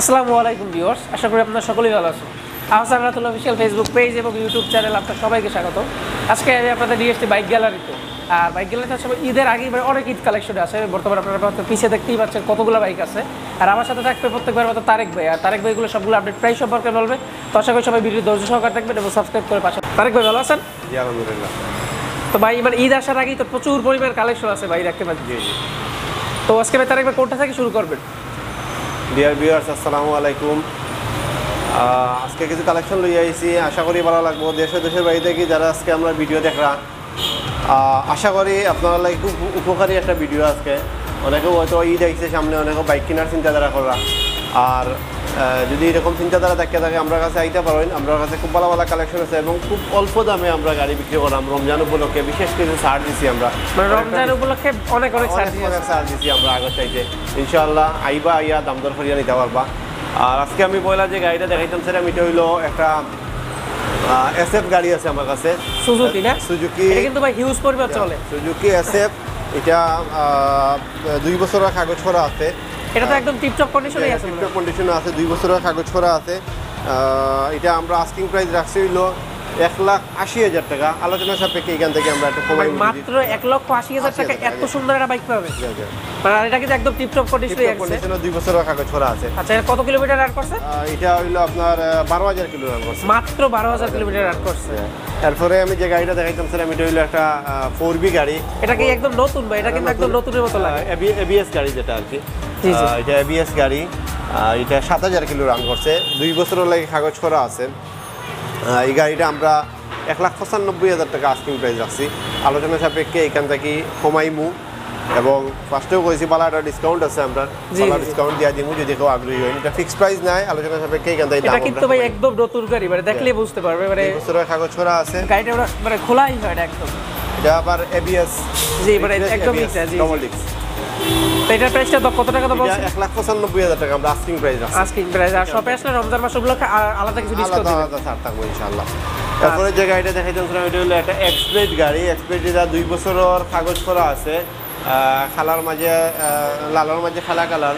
আসসালামু আলাইকুম ভিউয়ার্স আশা করি আপনারা সকলেই ভালো আছেন। Ahsan Ratul official Facebook page এবং ইউটিউব চ্যানেল আপনার সবাইকে স্বাগত আজকে আমি আপনাদের নিয়ে এসেছি বাইক গ্যালারিতে আর বাইক গ্যালারিতে আসলে ঈদের আগে এবার অনেক ঈদ কালেকশন আছে। বর্তমানে আপনারা পিছিয়ে দেখতেই পাচ্ছেন কতগুলো বাইক আছে। আর আমার সাথে থাকবে প্রত্যেকবার মতো তারেক ভাই। আর তারেক ভাইগুলো সবগুলো আপডেট প্রাইস সম্পর্কে বলবে। তো আশা করি সবাই ভিডিও ধৈর্য সহকার থাকবেন এবং সাবস্ক্রাইব করে পাশে তারেক ভাই ভালো আছেন? জি আলহামদুলিল্লাহ। তো ভাই মানে ঈদ আসার আগেই তো প্রচুর পরিমাণ কালেকশন আছে ভাই দেখতে পাচ্ছি তো আজকে ভাই তারেক ভাই কোনটা থেকে শুরু করবেন? ডিয়ার ভিউয়ার্স আসসালামু আলাইকুম। আজকে কিছু কালেকশন লই আইছি। আশা করি ভালো লাগবো। দেশ দেশের বাড়ি থেকে যারা আজকে আমরা ভিডিও দেখরা আশা করি আপনারা লাগে খুব উপকারী একটা ভিডিও আজকে। অনেকে হয়তো ঈদ আইছে সামনে, অনেকে বাইক কেনার চিন্তাধারা করা আর যদি এরকম চিন্তাধারা থাকে থাকে আমরা কাছে আইতে পারেন। আমার কাছে খুব ভালো ভালো কালেকশন আছে এবং খুব অল্প দামে আমরা গাড়ি বিক্রি করলাম রমজান উপলক্ষে বিশেষ কিছু ছাড় দিছি আমরা। মানে রমজান উপলক্ষে অনেক অনেক ছাড় দিছি। আমরা আগের চাইতে। ইনশাআল্লাহ আইবা আইয়া দাম দর করিয়া নিতে পারবা। আর আজকে আমি বললাম যে গাড়িটা দেখাইতাম সেটা এটা হইল একটা এস এফ গাড়ি আছে আমার কাছে। সুজুকি না? সুজুকি এটা কিন্তু ভাই হিউজ পরিমাণ চলে। সুজুকি এস এফ এটা দুই বছরের কাগজ করা আছে। এটা তো একদম টিপটপ কন্ডিশনেই আছে মনে হয়। কন্ডিশনে আছে দুই বছরের কাগজ করা আছে। এটা আমরা আস্কিং প্রাইস রাখছি হইল এক লাখ আশি হাজার টাকা। আলোচনা সাপেক্ষে এখান থেকে আমরা একটু কমাই মাত্র এক লক্ষ আশি হাজার টাকা এত সুন্দর একটা বাইক পাবে মানে আর এটা কিন্তু একদম টিপটপ কন্ডিশনে আছে। কন্ডিশনে দুই বছরের কাগজ করা আছে। আচ্ছা কত কিলোমিটার রান করছে? এটা হইল আপনার বারো হাজার করছে। মাত্র বারো হাজার কিলোমিটার রান করছে। তারপরে আমি যে গাড়িটা দেখাইতাম স্যার আমি এটা হইল একটা ফোর বি গাড়ি। এটা কি একদম নতুন ভাই এটা কিন্তু একদম নতুনের মতো লাগে? এবিএস গাড়ি যেটা আর কি। এটা এবিএস গাড়ি। এটা সাত হাজার কিলো রান করছে। দুই বছরের লাগে কাগজ করা আছে। এই গাড়িটা আমরা এক লাখ পঁচানব্বই হাজার টাকা আস্কিং প্রাইস রাখছি। আলোচনা সাপেক্ষে এখান থেকে কমাইমু এবং ফার্স্টেও কইছি ভালো একটা ডিসকাউন্ট আছে আমরা। জি। ডিসকাউন্ট দিয়া দিমু যদি কেউ আগ্রহী হয়। এটা ফিক্স প্রাইস নাই আলোচনা সাপেক্ষে থেকে দাম এটা কিন্তু ভাই একদম নতুন গাড়ি মানে দেখলেই বুঝতে পারবে মানে দুই বছরের কাগজ করা আছে। গাড়িটা মানে খোলাই হয় না একদম। এটা আবার এবিএস জি, মানে একদম এটা, জি, জি। ডবল ডিস্ক এটার প্রাইসটা তো কত টাকা তো বলছেন? লাখ হাজার টাকা আমরা আস্কিং প্রাইস রাখছি আজকে প্রাইস আর শপে আসলে রমজান মাস উপলক্ষে আলাদা কিছু ডিসকাউন্ট আলাদা দিবেন? আলাদা ছাড় থাকব ইনশাল্লাহ তারপরে যে গাড়িটা দেখাইতাম সেটা এটা হলো একটা এক্সপ্রেস গাড়ি। এক্সপ্রেস যেটা দুই বছরের কাগজ করা আছে খালার মাঝে লালার মাঝে খালা কালার।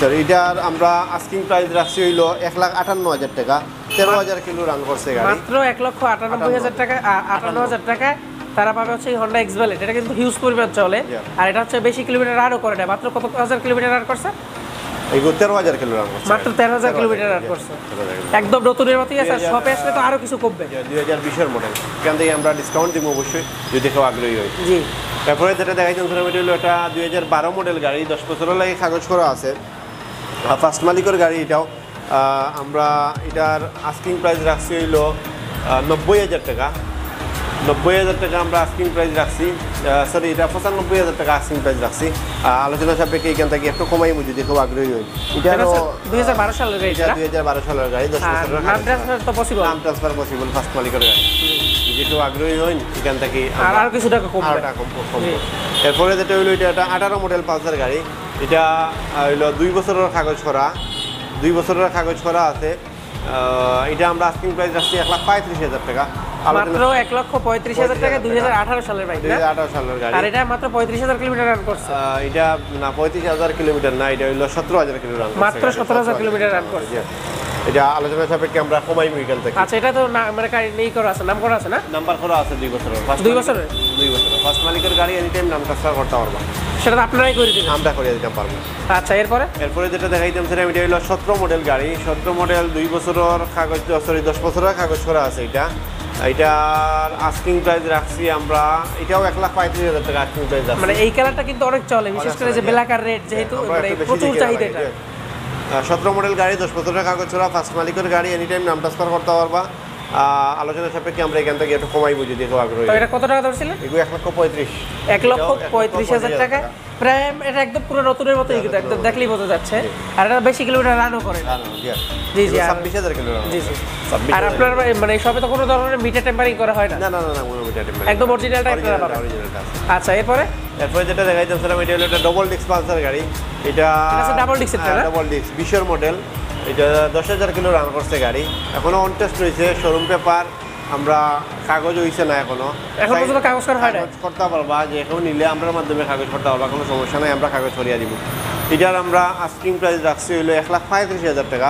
সরি এটার আমরা আস্কিং প্রাইস রাখছি হইল এক লাখ আটান্ন হাজার টাকা। তেরো হাজার কিলো রান করছে গাড়ি। মাত্র এক লক্ষ আটানব্বই হাজার টাকা আটান্ন হাজার টাকা। তারা পাবে হচ্ছে হন্ডা এক্স ভ্যালেট এটা কিন্তু হিউজ পরিমাণ চলে। আর এটা হচ্ছে বেশি কিলোমিটার রানও করে না মাত্র কত হাজার কিলোমিটার রান করছে? এইগুলো তেরো হাজার কিলো রান করছে। মাত্র তেরো হাজার কিলোমিটার রান করছে। একদম নতুনের মতোই আছে শপে আসলে তো আরও কিছু কমবে। দুই হাজার বিশের মডেল এখান থেকে আমরা ডিসকাউন্ট দিব অবশ্যই যদি কেউ আগ্রহী হয়। জি। তারপরে যেটা দেখাইছেন সেটা হলো এটা দুই হাজার বারো মডেল গাড়ি, দশ বছরের লাগে কাগজ করা আছে। ফার্স্ট মালিকের গাড়ি এটাও। আমরা এটার আস্কিং প্রাইস রাখছি হইল নব্বই হাজার টাকা। নব্বই হাজার টাকা আমরা আস্কিং প্রাইস রাখছি। সরি এটা পঁচানব্বই হাজার টাকা আস্কিং প্রাইস রাখছি। আলোচনা সাপেক্ষে এখান থেকে একটু কমাই যদি কেউ আগ্রহী হয় এটারও দুই হাজার বারো সালের গাড়ি এটা এটা দুই হাজার বারো সালের গাড়ি দশ আর বছরের নাম ট্রান্সফার তো পসিবল নাম ট্রান্সফার পসিবল ফার্স্ট মালিকের গাড়ি। আগ্রহী হয় এখান থেকে আর কিছু টাকা কম কম এরপরে যেটা হইল এটা একটা আঠারো মডেল পালসার গাড়ি। এটা হইল দুই বছরের কাগজ করা দুই বছরের কাগজ করা আছে। এটা আমরা আস্কিং প্রাইস রাখছি এক লাখ পঁয়ত্রিশ হাজার টাকা। মাত্র এক লক্ষ পঁয়ত্রিশ হাজার টাকা দুই হাজার আঠারো সালের বাইক দুই হাজার আঠারো সালের গাড়ি। আর এটা মাত্র পঁয়ত্রিশ হাজার কিলোমিটার রান করছে। এটা না পঁয়ত্রিশ হাজার কিলোমিটার না এটা হইল সতেরো হাজার কিলোমিটার মাত্র 17,000 কিলোমিটার রান করছে। এটা আলোচনা সাপেক্ষে আমরা কমাই থেকে। আচ্ছা এটা তো না মানে গাড়ি নেই করা আছে নাম করা আছে না? নাম্বার করা আছে দুই বছরের। First দুই বছরের? দুই বছরের। ফার্স্ট মালিকের গাড়ি এনি টাইম নাম ট্রান্সফার করতে পারব। সেটা তো আপনারাই করে দিবেন। আমরা করিয়ে দিতে পারব। আচ্ছা এরপরে? এরপরে যেটা দেখাইতাম সেটা এটা হলো সতেরো মডেল গাড়ি। সতেরো মডেল দুই বছরের কাগজ সরি দশ বছরের কাগজ করা আছে এটা। এটার আস্কিং প্রাইস রাখছি আমরা। এটাও এক লাখ পঁয়ত্রিশ হাজার টাকা আস্কিং প্রাইস রাখছি। মানে এই কালারটা কিন্তু অনেক চলে বিশেষ করে যে বেলাকার রেট রেড যেহেতু মানে প্রচুর চাহিদা এটা সতেরো মডেল গাড়ি দশ বছরের কাগজ ছড়া ফার্স্ট মালিকের গাড়ি এনি টাইম নাম ট্রান্সফার করতে পারবা। আলোচনা সাপেক্ষে আমরা এখান থেকে একটু কমাই বুঝি দেখো আগ্রহী। এটা কত টাকা ধরছিলেন এগুলো এক লক্ষ পঁয়ত্রিশ। এক লক্ষ পঁয়ত্রিশ হাজার টাকা। প্রায় এটা একদম পুরো নতুনের কিন্তু একদম দেখলেই বোঝা যাচ্ছে। আর এটা বেশি কিলোমিটার রানও করে। জি, জি, ছাব্বিশ হাজার কিলো জি জি। আর আপনার মানে সবে তো কোনো ধরনের মিটার টেম্পারিং করা হয় না? না না না না কোনো মিটার টেম্পারিং একদম অরিজিনালটা আপনারা পাবেন আচ্ছা এরপরে? এরপরে যেটা দেখাইতেছিলাম এটা হলো একটা ডবল ডিস্ক পালসার গাড়ি। এটা এর, না? ডবল ডিস্ক বিশের মডেল এটা দশ হাজার কিলো রান করছে গাড়ি। এখনও অন টেস্ট রয়েছে শোরুম পেপার আমরা কাগজ হইছে না এখনও। এখন পর্যন্ত কাগজ করা হয় কাগজ করতে পারবা যে এখন নিলে আমরা মাধ্যমে কাগজ করতে পারবা কোনো সমস্যা নাই আমরা কাগজ করিয়া দিব। এটার আমরা আস্কিং প্রাইস রাখছি হলো এক লাখ পঁয়ত্রিশ হাজার টাকা।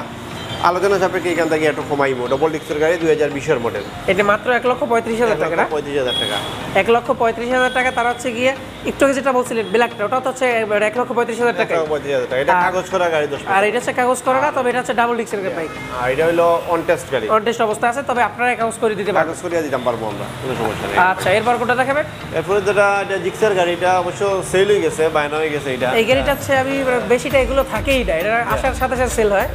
আলোচনা সাপেক্ষে এখান থেকে একটু কমাইবো। ডবল ডিক্সের গাড়ি দুই হাজার বিশের মডেল এটা মাত্র এক লক্ষ পঁয়ত্রিশ হাজার টাকা না? পঁয়ত্রিশ হাজার টাকা। এক লক্ষ পঁয়ত্রিশ হাজার টাকা তার হচ্ছে গিয়ে একটু যেটা বলছিলেন ব্ল্যাকটা ওটা তো হচ্ছে এক লক্ষ পঁয়ত্রিশ হাজার টাকা পঁয়ত্রিশ হাজার টাকা। এটা কাগজ করা গাড়ি দশ আর এটা হচ্ছে কাগজ করা না তবে এটা হচ্ছে ডাবল ডিক্সের বাইক আর এটা হলো অন টেস্ট গাড়ি। কন্টেস্ট অবস্থা আছে তবে আপনারা কাগজ করে দিতে পারবেন কাগজ করিয়া দিতাম পারব আমরা কোনো সমস্যা নেই। আচ্ছা এরপর কোনটা দেখাবেন? এরপরে যেটা এটা জিক্সার গাড়ি এটা অবশ্য সেল হয়ে গেছে বায়না হয়ে গেছে এটা। এই গাড়িটা হচ্ছে আমি বেশিটা এগুলো থাকেই না এটা আসার সাথে সাথে সেল হয়।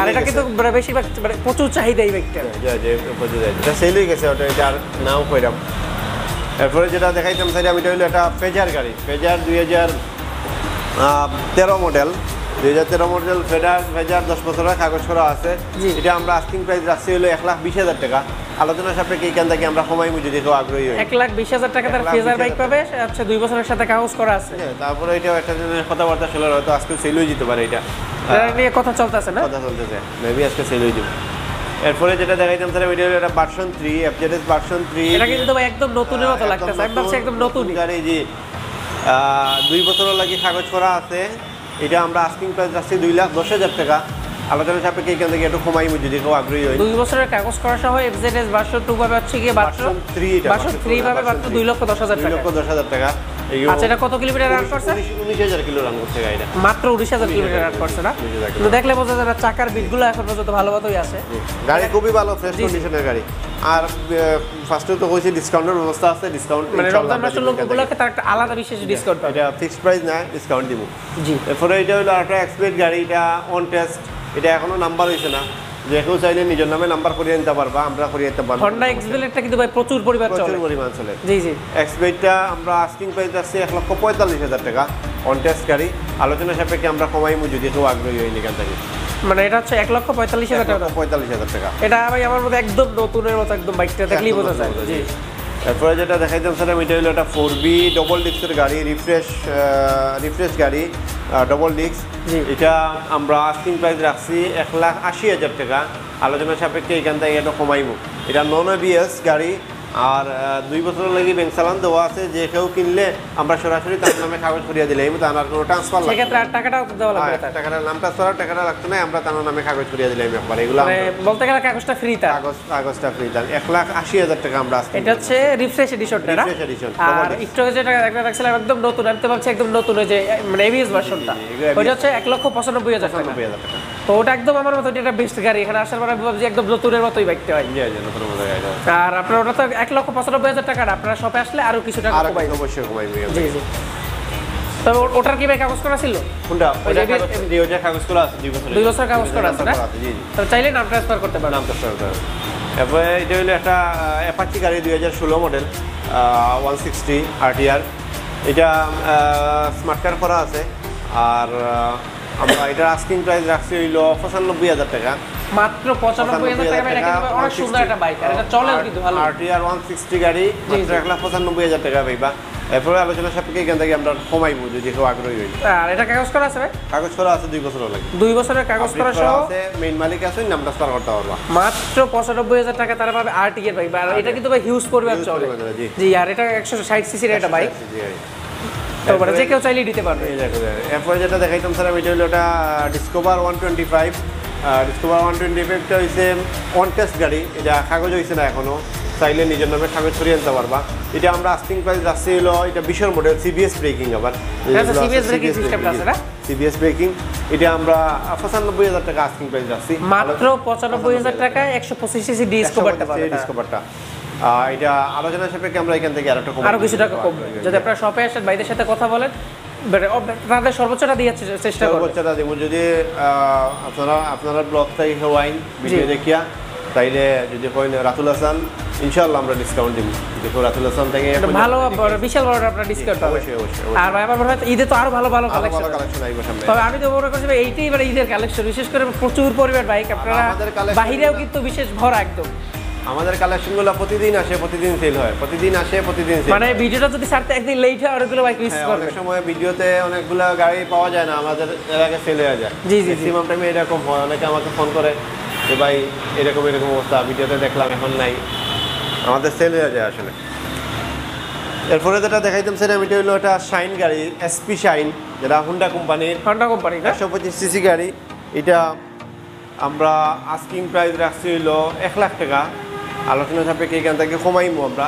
আর এটা কিন্তু মানে বেশিরভাগ মানে প্রচুর চাহিদা এই বাইকটা যে যে বোঝা যায় এটা সেল হয়ে গেছে ওটা এটা আর নাও কইরাম। এরপরে যেটা দেখাইতাম স্যার আমি এটা একটা ফেজার গাড়ি। ফেজার দুই হাজার তেরো মডেল দুই হাজার তেরো মডেল ফেজার ফেজার দশ বছরের কাগজ করা আছে। এটা আমরা আস্কিং প্রাইস রাখছি হলো এক লাখ বিশ হাজার টাকা। আলোচনা সাপেক্ষে এখান থেকে আমরা সময় বুঝে দেখো আগ্রহী হই। এক লাখ বিশ হাজার টাকা তার ফেজার বাইক পাবে হচ্ছে দুই বছরের সাথে কাগজ করা আছে। হ্যাঁ, তারপরে এটা একটা কথাবার্তা ছিল হয়তো আজকে সেল হয়ে যেতে পারে এটা। এটা নিয়ে কথা চলতেছে না? কথা চলতেছে। মেবি আজকে সেল হয়ে যাবে। এরপরে যেটা দেখাইতাম স্যার এটা version three FZS version three এটা কিন্তু ভাই একদম নতুনের মতো লাগতেছে। আমি ভাবছি একদম নতুনই। গাড়ি জি দুই বছরের লাগে কাগজ করা আছে। এটা আমরা আস্কিং প্রাইস রাখছি দুই লাখ দশ হাজার টাকা। আলোচনা সাপেক্ষে এখান থেকে একটু কমাই যদি কেউ আগ্রহী হয়। দুই বছরের কাগজ করা সহ এফজেডএস ভার্সন টু ভাবে হচ্ছে গিয়ে ভার্সন থ্রি এটা ভার্সন থ্রি পাবে মাত্র দুই লক্ষ দশ হাজার দুই লক্ষ দশ হাজার টাকা। আচ্ছা এটা কত কিলোমিটার রান করছে? উনিশ- উনিশ হাজার কিলো রান করছে গাড়িটা। মাত্র উনিশ হাজার কিলোমিটার রান করছে না? উনিশ দেখলে বোঝা যায় চাকার বিটগুলো এখন পর্যন্ত ভালো আছে। গাড়ি খুবই ভালো ফ্রেশ। কন্ডিশনের গাড়ি। আর ফার্স্টে তো কইছি ডিসকাউন্টের ব্যবস্থা আছে ডিসকাউন্ট মানে রমজান মাসের লোকগুলোকে তার একটা আলাদা বিশেষ ডিসকাউন্ট পাবে। এটা ফিক্সড প্রাইস না ডিসকাউন্ট দিব। জি। এরপরে এটা হলো এক্সপ্রেস গাড়ি এটা অন টেস্ট এটা এখনও নাম্বার হয়েছে না। যে কেউ চাইলে নিজের নামে নাম্বার করিয়ে নিতে পারবা আমরা করিয়ে নিতে পারব হন্ডা এক্সবেলেটটা কিন্তু ভাই প্রচুর পরিমাণ চলে। প্রচুর পরিমাণ চলে। জি জি। এক্সপ্রেসটা আমরা আস্কিং প্রাইস আসছে এক লক্ষ পঁয়তাল্লিশ হাজার টাকা অন টেস্ট গাড়ি। আলোচনা সাপেক্ষে আমরা কমাইমু যদি কেউ আগ্রহী হয়নি এখান থেকে। মানে এটা হচ্ছে এক লক্ষ পঁয়তাল্লিশ হাজার টাকা। পঁয়তাল্লিশ হাজার টাকা। এটা ভাই আমার মধ্যে একদম নতুনের মতো একদম বাইকটা দেখলেই বোঝা যায়। জি। তারপরে যেটা দেখাইতাম স্যার আমি এটা হলো একটা ফোর বি ডবল ডিস্কের গাড়ি রিফ্রেশ রিফ্রেশ গাড়ি। ডবল ডিস্ক এটা আমরা আস্কিং প্রাইস রাখছি এক লাখ আশি হাজার টাকা। আলোচনা সাপেক্ষে এখান থেকে এটা কমাইব। এটা নন এবিএস গাড়ি আর দুই বছরের লাগি ব্যাংক চালান দেওয়া আছে যে কেউ কিনলে আমরা সরাসরি তার নামে কাগজ করিয়া দিলে তার আর কোনো ট্রান্সফার লাগবে সেক্ষেত্রে আর টাকাটাও দেওয়া লাগবে তার। টাকাটা নাম ট্রান্সফার টাকাটা লাগতো না আমরা তার নামে কাগজ করিয়া দিলাম একবার এগুলো মানে বলতে গেলে কাগজটা ফ্রি তার। কাগজ কাগজটা ফ্রি দেন এক লাখ আশি হাজার টাকা আমরা এটা হচ্ছে রিফ্রেশ এডিশনটা না? Refresh edition, আর। একটু আগে যেটা একটা রাখছিলাম একদম নতুন আমি তো ভাবছি একদম নতুন যে মানে এবিএস ভার্সনটা ওইটা হচ্ছে এক লক্ষ পঁচানব্বই হাজার টাকা। নব্বই হাজার টাকা। তো ওটা একদম আমার মতো এটা বেস্ট গাড়ি। এখানে আসার পর ভাবছি একদম নতুনের মতোই বাইকটা হয় আর আপনার ওটা তো এক লক্ষ পঁচানব্বই হাজার টাকা আপনারা শপে আসলে আরও কিছু টাকা কমাই। অবশ্যই কমাইবে জি জি। তবে ওটার কি ভাই কাগজ করা ছিল? কোনটা? যে কাগজ করা আছে দুই বছর দুই বছর কাগজ করা আছে না? জি জি। তো চাইলে নাম ট্রান্সফার করতে পারেন। নাম তো সরকার তারপরে এটা হলো একটা অ্যাপাচি গাড়ি দুই হাজার ষোলো মডেল ওয়ান সিক্সটি আরটিআর এটা স্মার্ট কার করা আছে। আর আমরা এটার আস্কিং প্রাইস রাখছি হইল পঁচানব্বই হাজার টাকা। মাত্র পঁচানব্বই হাজার টাকা এটা কিন্তু অনেক সুন্দর একটা বাইক আর এটা চলেও কিন্তু ভালো। আরটিআর ওয়ান সিক্সটি গাড়ি মাত্র এক লাখ পঁচানব্বই হাজার টাকা পাইবা। এরপরে আলোচনা সাপেক্ষে এখান থেকে আমরা কমাইবো যদি কেউ আগ্রহী হই আর এটা কাগজ করা আছে ভাই? কাগজ করা আছে দুই বছর লাগে। দুই বছরের কাগজ করা সহ। মেইন মালিক আছে নাম ট্রান্সফার করতে পারবা। মাত্র পঁচানব্বই হাজার টাকা তারা পাবে আর টিকেট বাইক আর এটা কিন্তু ভাই হিউজ পরিমাণ চলে। জি। আর এটা একশো ষাট সিসির একটা বাইক জি, গাড়ি। তো যে কেউ চাইলেই দিতে পারবে। এই দেখো, দেখো। এরপরে যেটা দেখাইতাম স্যার এটা হলো ওটা Discover one twenty five Discover one twenty ফাইভটা হয়েছে অন টেস্ট গাড়ি। এটা কাগজ হয়েছে না এখনও চাইলে নিজের নামে কাগজ সরিয়ে আনতে পারবা। এটা আমরা আস্টিং প্রাইস রাখছি হলো এটা বিশাল মডেল সিবিএস ব্রেকিং আবার। আচ্ছা? সিবিএস ব্রেকিং এটা আমরা পঁচানব্বই হাজার টাকা আস্টিং প্রাইস রাখছি মাত্র পঁচানব্বই হাজার টাকায় একশো পঁচিশ ডিসকভারটা ডিসকভারটা এটা আলোচনা সাপেক্ষে আমরা এখান থেকে আরেকটা আরও কিছু টাকা কম যদি আপনারা শপে আসেন ভাইদের সাথে কথা বলেন। মানে তাদের সর্বোচ্চটা দিয়ে চেষ্টা সর্বোচ্চটা দেবো। যদি আপনারা আপনারা ব্লগ থেকে ভিডিও দেখিয়া তাইলে যদি রাতুল হাসান ইনশাল্লাহ আমরা ডিসকাউন্ট দিব। দেখো রাতুল হাসান থেকে ভালো বিশাল বড় আপনার ডিসকাউন্ট পাবেন। আর ভাই আমার মনে হয় ঈদে তো আরও ভালো ভালো কালেকশন ভালো কালেকশন আইব সামনে তবে আমি তো মনে করছি এইটাই এবার ঈদের কালেকশন বিশেষ করে প্রচুর পরিমাণ বাইক আপনারা গুলো- কিন্তু বিশেষ ভরা একদম। আমাদের কালেকশনগুলো প্রতিদিন আসে প্রতিদিন সেল হয়। প্রতিদিন আসে প্রতিদিন সেল মানে ভিডিওটা যদি ছাড়তে একদিন লেট হয় অনেকগুলো বাইক মিস হ্যাঁ, করবে। অনেক সময় ভিডিওতে অনেকগুলো গাড়ি পাওয়া যায় না আমাদের এর আগে সেল হয়ে যায়। জি, জি। ম্যাক্সিমাম টাইমে এরকম হয়। অনেকে আমাকে ফোন করে যে ভাই এরকম এরকম অবস্থা ভিডিওতে দেখলাম এখন নাই। আমাদের সেল হয়ে যায় আসলে। এরপরে যেটা দেখাইতাম সেটা এটা হলো একটা শাইন গাড়ি এসপি শাইন যেটা হুন্ডা কোম্পানির হন্ডা কোম্পানি না? একশো পঁচিশ সিসি গাড়ি। এটা আমরা আস্কিং প্রাইস রাখছি হইল এক লাখ টাকা। আলোচনা সাপেক্ষে এখান থেকে কমাইমো আমরা।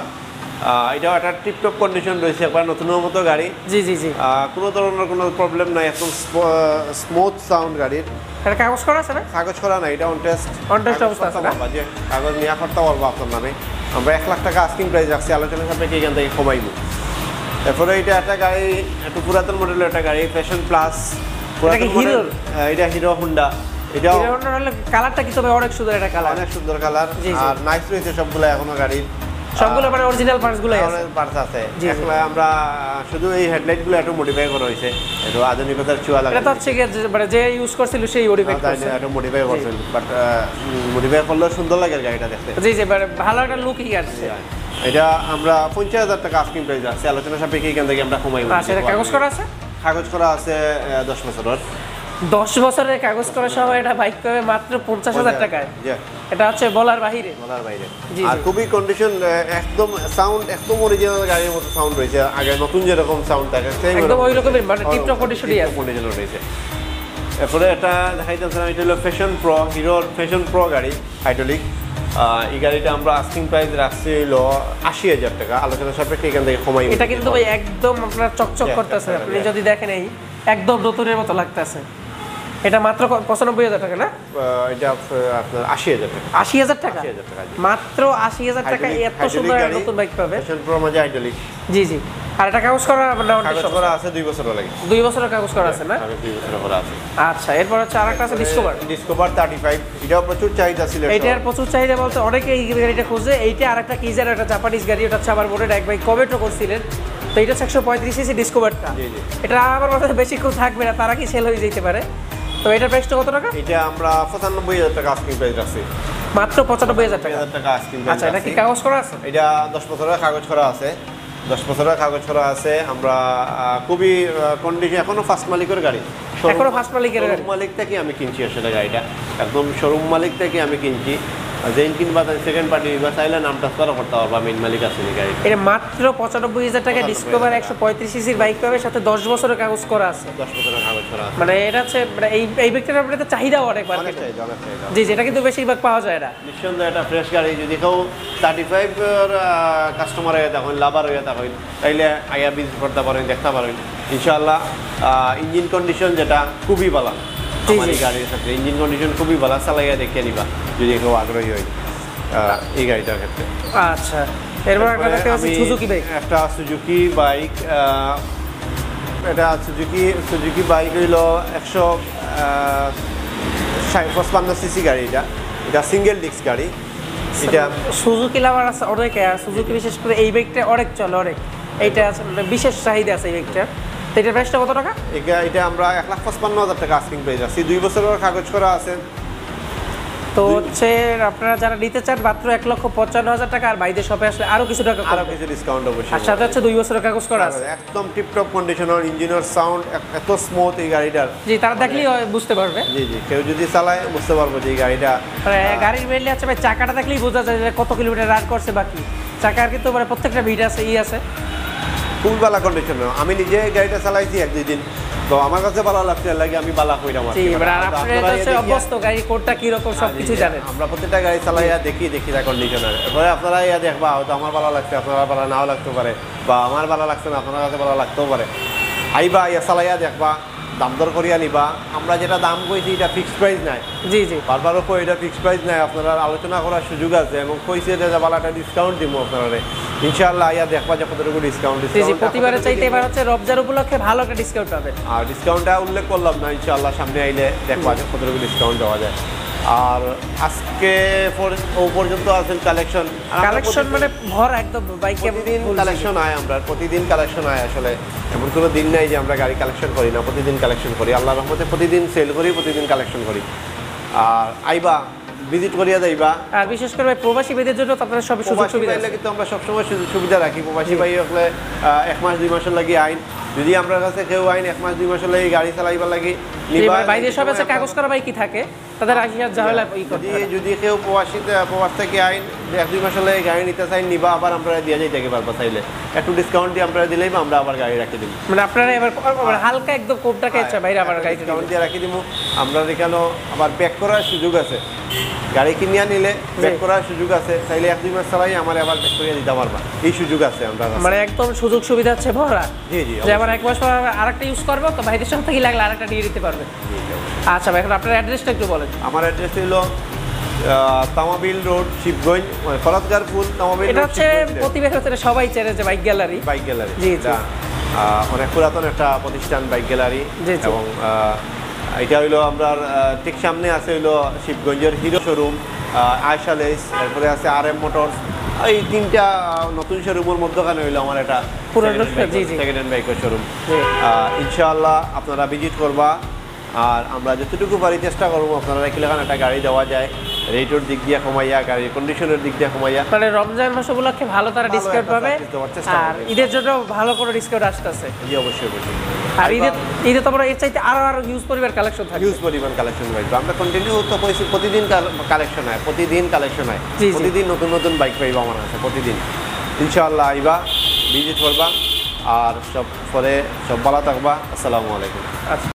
এটাও একটা টিপটপ কন্ডিশন রয়েছে একবার নতুনের মতো গাড়ি। জি জি জি। কোনো ধরনের কোনো প্রবলেম নাই একদম স্মুথ সাউন্ড গাড়ির। এটা কাগজ করা আছে না? কাগজ করা নাই এটা অন টেস্ট অবস্থা আছে না? যে কাগজ নিয়ে করতে পারব আপনার নামে। আমরা এক লাখ টাকা আস্কিং প্রাইস রাখছি আলোচনা সাপেক্ষে এখান থেকে কমাইবো তারপরে এটা একটা গাড়ি একটু পুরাতন মডেলের একটা গাড়ি ফ্যাশন প্লাস কি হিরোর? এটা হিরো হুন্ডা এটা কালারটা কি? তবে অনেক সুন্দর একটা কালার। অনেক সুন্দর কালার। জি, জি। আর নাইস রয়েছে সবগুলো এখনও গাড়ির। সবগুলো মানে অরিজিনাল পার্টস গুলোই আছে। পার্টস আছে। জি, জি। একলা আমরা শুধু এই হেডলাইটগুলো একটু মডিফাই করা হয়েছে। একটু আধুনিকতার ছোঁয়া লাগে। তো হচ্ছে মানে যে ইউজ করছিল সেই মডিফাই করছে। একটু মডিফাই করছেন বাট মডিফাই করলেও সুন্দর লাগে গাড়িটা দেখতে। জি জি মানে ভালো একটা লুকই আসছে। এটা আমরা পঞ্চাশ হাজার টাকা আস্কিং প্রাইস আছে। আলোচনা সাপেক্ষে এখান থেকে আমরা কমাই আচ্ছা কাগজ করা আছে? কাগজ করা আছে দশ বছরের। দশ বছরের কাগজ করা সহ এটা বাইক পাবে মাত্র পঞ্চাশ হাজার টাকায়। এটা হচ্ছে বলার বাহিরে বলার বাইরে। আর খুবই কন্ডিশন একদম সাউন্ড একদম অরিজিনাল গাড়ির মতো সাউন্ড রয়েছে। আগে নতুন যেরকম সাউন্ড থাকে একদম ওই রকমের মানে টিপটপ কন্ডিশনই আছে। কন্ডিশন রয়েছে। এরপরে এটা দেখাইতেছিলাম এটা হলো ফ্যাশন প্রো হিরোর ফ্যাশন প্রো গাড়ি হাইড্রোলিক এই গাড়িটা আমরা আস্কিং প্রাইস রাখছি হলো আশি হাজার টাকা। আলোচনা সাপেক্ষে এখান থেকে কমাই এটা কিন্তু ভাই একদম আপনার চকচক করতেছে। আপনি যদি দেখেন এই একদম নতুনের মতো লাগতেছে। এটা মাত্র পঁচানব্বই হাজার টাকা না? এটা আপনার আশি হাজার টাকা। আশি হাজার টাকা। মাত্র আশি হাজার টাকা এত সুন্দর নতুন বাইক পাবে। প্রো মাঝে জি জি। আর এটা কাগজ করা কাগজ করা আছে দুই বছর লাগে। দুই বছরের কাগজ করা আছে না? দুই বছর করা আছে। আচ্ছা এরপর হচ্ছে আরেকটা আছে ডিসকভার ডিসকভার থার্টি ফাইভ এটাও প্রচুর চাহিদা ছিল প্রচুর চাহিদা বলতে অনেকে এই গাড়িটা খুঁজে। এইটা আরেকটা কিজার একটা জাপানিজ গাড়ি ওটা হচ্ছে আমার বোনের এক কমেন্টও করছিলেন। তো এটা একশো পঁয়ত্রিশ সিসি ডিসকভারটা জি, জি। এটা আমার মাথায় বেশিক্ষণ থাকবে না তারা কি সেল হয়ে যেতে পারে? তো এটার প্রাইসটা কত টাকা? এটা আমরা পঁচানব্বই হাজার টাকা আস্কিং প্রাইস রাখছি মাত্র পঁচানব্বই হাজার টাকা? হাজার টাকা আস্কিং আচ্ছা এটা কি কাগজ করা আছে? এটা দশ বছরের কাগজ করা আছে। দশ বছরের কাগজ করা আছে। আমরা খুবই কন্ডিশন এখনও ফার্স্ট মালিকের গাড়ি। এখনও ফার্স্ট মালিকের? মালিক থেকে আমি কিনছি আসলে গাড়িটা। একদম শোরুম মালিক থেকে আমি কিনছি। কিনবা সেকেন্ড পার্টি বা চাইলে নাম ট্রান্সফার করতে পারবা মেইন মালিক আছে এই গাড়ি এটা মাত্র পঁচানব্বই হাজার টাকা 95,000 ডিসকভার একশো পঁয়ত্রিশ সিসির বাইক পাবে সাথে দশ বছরের কাগজ করা আছে। দশ বছরের কাগজ করা আছে। মানে এটা হচ্ছে মানে এই এই ব্যক্তির আপনাদের চাহিদাও অনেক মার্কেটে। জি যেটা কিন্তু বেশিরভাগ পাওয়া যায় না। নিঃসন্দেহে ফ্রেশ গাড়ি যদি কেউ থার্টি ফাইভ কাস্টমার হয়ে থাকেন লাভার হয়ে থাকেন তাইলে আইয়া বিজ করতে পারেন দেখতে পারেন। ইনশাআল্লাহ ইঞ্জিন কন্ডিশন যেটা খুবই ভালো। জি, আমার গাড়ির ক্ষেত্রে ইঞ্জিন কন্ডিশন খুবই ভালো চালাইয়া দেখে নিবা যদি কেউ আগ্রহী হয় এই গাড়িটার ক্ষেত্রে। আচ্ছা এরপর সুজুকি বাইক একটা সুজুকি বাইক এটা সুজুকি সুজুকি বাইক হইল একশো পঁচপান্ন সিসি গাড়ি এটা। এটা সিঙ্গেল ডিস্ক গাড়ি। এটা সুজুকি লাভার আছে অনেক সুজুকি বিশেষ করে এই বাইকটা অনেক চলে অনেক। এইটা বিশেষ চাহিদা আছে এই বাইকটা এটার প্রাইসটা কত টাকা? এটা এটা আমরা এক লাখ পঁচপান্ন হাজার টাকা আস্কিং প্রাইস আছি। দুই বছরের কাগজ করা আছে। তো হচ্ছে আপনারা যারা নিতে চান মাত্র এক লক্ষ পঞ্চান্ন হাজার টাকা আর বাইদের শপে আসলে আরও কিছু টাকা আরও কিছু ডিসকাউন্ট অবশ্যই আর সাথে হচ্ছে দুই বছরের কাগজ করা আছে। একদম টিপটপ কন্ডিশনার ইঞ্জিনের সাউন্ড এত স্মুথ এই গাড়িটার। জি তারা দেখলেই বুঝতে পারবে। জি জি কেউ যদি চালায় বুঝতে পারব যে এই গাড়িটা গাড়ির মেনলি আছে ভাই চাকাটা দেখলেই বোঝা যায় যে কত কিলোমিটার রান করছে বাকি চাকার কিন্তু মানে প্রত্যেকটা ভিড আছে ই আছে। খুবই ভালো কন্ডিশন আমি নিজে গাড়িটা চালাইছি এক দুই দিন। তো আমার কাছে ভালো লাগছে লাগে আমি বালা কইরাম আর কি। এবার আর আমরা- আপনারা তো অভ্যস্ত গাড়ি জানেন। প্রত্যেকটা গাড়ি চালাইয়া দেখি দেখি তার কন্ডিশনার এরপরে আপনারা ইয়া দেখবা হয়তো আমার ভালো লাগছে আপনারা ভালো নাও লাগতে পারে। বা আমার ভালো লাগছে না আপনার কাছে ভালো লাগতেও পারে। আইবা ইয়া চালাইয়া দেখবা। দাম দর করিয়া নিবা। আমরা যেটা দাম কইছি এটা ফিক্সড প্রাইস নাই। জি জি। বারবারও কই এটা ফিক্সড প্রাইস নাই। আপনারা আলোচনা করার সুযোগ আছে এবং কইছে যে একটা ডিসকাউন্ট দিব আপনারা ইনশাআল্লাহ ইয়া দেখবা যে কতটুকু ডিসকাউন্ট জি জি প্রতিবারে চাইতে এবার হচ্ছে রবজার উপলক্ষে ভালো একটা ডিসকাউন্ট পাবেন। আর ডিসকাউন্টটা উল্লেখ করলাম না ইনশাআল্লাহ সামনে আইলে দেখবা যে কতটুকু ডিসকাউন্ট দেওয়া যায়। আর আজকে ও পর্যন্ত আছেন কালেকশন কালেকশন মানে ভর একদম বাইকে প্রতিদিন কালেকশন আয় আমরা প্রতিদিন কালেকশন আয় আসলে। এমন কোনো দিন নাই যে আমরা গাড়ি কালেকশন করি না প্রতিদিন কালেকশন করি। আল্লাহ রহমতে প্রতিদিন সেল করি প্রতিদিন কালেকশন করি। আর আইবা ভিজিট করিয়া যাইবা। আর বিশেষ করে প্রবাসী ভাইদের জন্য তো আপনাদের সব সুযোগ সুবিধা আছে। কিন্তু আমরা সবসময় সুযোগ সুবিধা রাখি। প্রবাসী ভাই হলে এক মাস দুই মাসের লাগি আইন। যদি আমরা কাছে কেউ আইন এক মাস দুই মাসের লাগি গাড়ি চালাইবার লাগি মানে সব আছে কাগজ করা বাইক কি থাকে? তাদের আগে আর ঝামেলা যদি যদি কেউ প্রবাসী প্রবাস থেকে আইন এক দুই মাস হলে গাড়ি নিতে চাই নিবা আবার আমরা দিয়ে যাই থেকে পারবা চাইলে। একটু ডিসকাউন্ট দিয়ে আমরা দিলেই আমরা আবার গাড়ি রাখি দিই মানে আপনারা এবার হালকা একদম কোপটাকে ইচ্ছা বাইরে আবার গাড়িটা ডিসকাউন্ট দিয়ে রাখি দিব। আমরা এখানেও আবার ব্যাক করার সুযোগ আছে। গাড়ি কিনিয়া নিলে ব্যাক করার সুযোগ আছে। চাইলে এক দুই মাস চালাই আমার আবার ব্যাক করিয়ে দিতে পারবা। এই সুযোগ আছে আমরা মানে একদম সুযোগ সুবিধা আছে ভরা। জি জি যে আমার এক মাস পর আরেকটা ইউজ করব তো ভাইদের সাথে থেকে লাগলে আরেকটা দিয়ে দিতে পারবে। আচ্ছা ভাই এখন আপনার অ্যাড্রেসটা একটু বলেন। আমার অ্যাড্রেস হলো তামাবিল রোড শিবগঞ্জ মানে ফরাতগার ফুল তামাবিল এটা হচ্ছে প্রতিবেশ হচ্ছে সবাই চেনে যে বাইক গ্যালারি বাইক গ্যালারি জি, অনেক পুরাতন একটা প্রতিষ্ঠান বাইক গ্যালারি। এবং এটা হইল আমরা ঠিক সামনে আছে হইল শিবগঞ্জের হিরো শোরুম আয়সা লেস তারপরে আছে আর এম মোটরস এই তিনটা নতুন শোরুমের মধ্যখানে হইল আমার এটা। সেকেন্ড হ্যান্ড বাইকের শোরুম ইনশাআল্লাহ আপনারা ভিজিট করবা। আর আমরা যতটুকু পারি চেষ্টা করব আপনারা কিলাখান একটা গাড়ি দেওয়া যায় রেটের দিক দিয়ে কমাইয়া গাড়ির কন্ডিশনের দিক দিয়ে কমাইয়া। মানে রমজান মাস উপলক্ষে ভালো তারা ডিসকাউন্ট পাবে আর ঈদের জন্য ভালো করে ডিসকাউন্ট আসতেছে। জি অবশ্যই অবশ্যই। আর ঈদের ঈদে তোমরা এর চাইতে আরও আরও হিউজ পরিবার কালেকশন থাকবে। হিউজ পরিমাণ কালেকশন পাইবো আমরা কন্টিনিউ তো কইছি প্রতিদিন কালেকশন হয় প্রতিদিন কালেকশন হয়। প্রতিদিন নতুন নতুন বাইক পাইবো আমার কাছে প্রতিদিন। ইনশাআল্লাহ আইবা ভিজিট করবা আর সব পরে সব ভালো থাকবা। আসসালামু আলাইকুম। আচ্ছা।